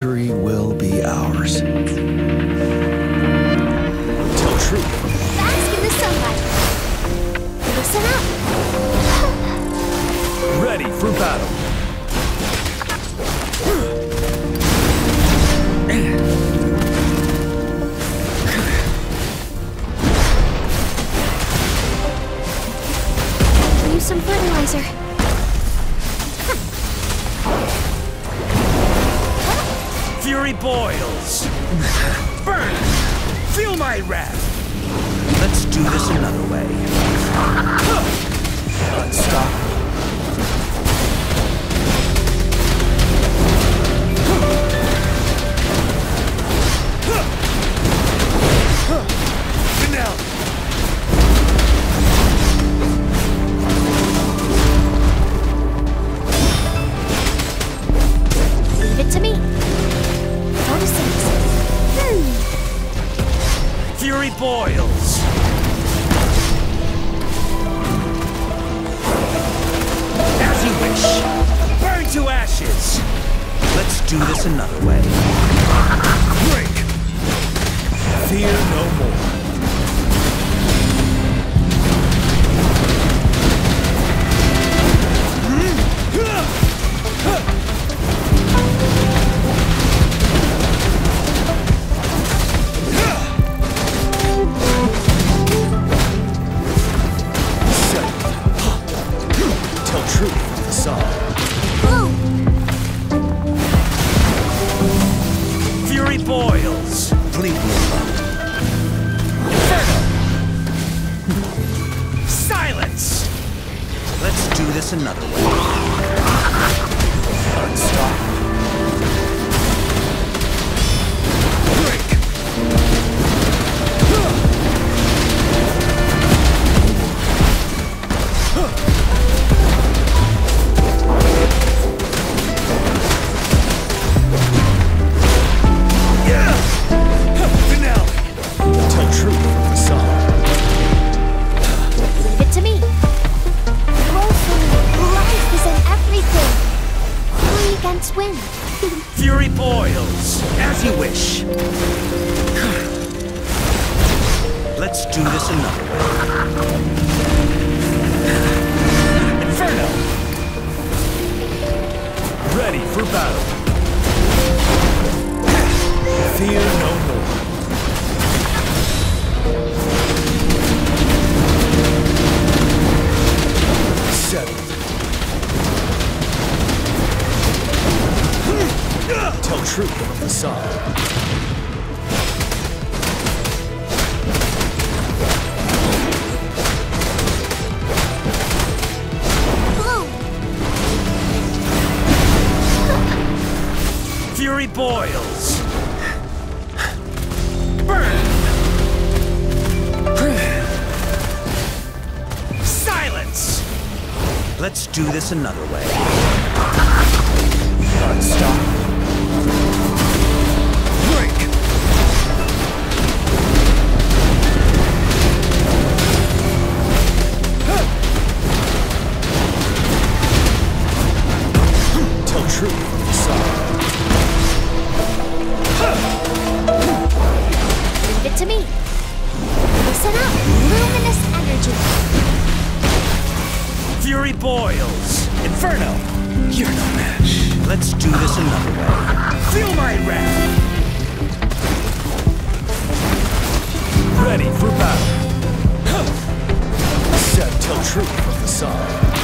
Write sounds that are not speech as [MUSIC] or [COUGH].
Victory will be ours. Tell truth. Bask in the sunlight. Listen up. [GASPS] Ready for battle. Use some fertilizer. Fury boils. [LAUGHS] Burn! Feel my wrath! Let's do this another way. [LAUGHS] Unstoppable. Boils. As you wish. Burn to ashes. Let's do this another way. Break. Fear no more. Truth. Facade. Boom. Fury boils. Inferno. Silence. Let's do this another way. Unstoppable. As you wish. Let's do this another way. Inferno. Ready for battle. Fear no more. Truth. Facade. Boom. Fury boils. Burn. Silence. Let's do this another way. Unstoppable. Fury boils. Inferno. You're no match. Let's do this another way. Feel my wrath. Ready for battle. Set. Tell truth. Facade.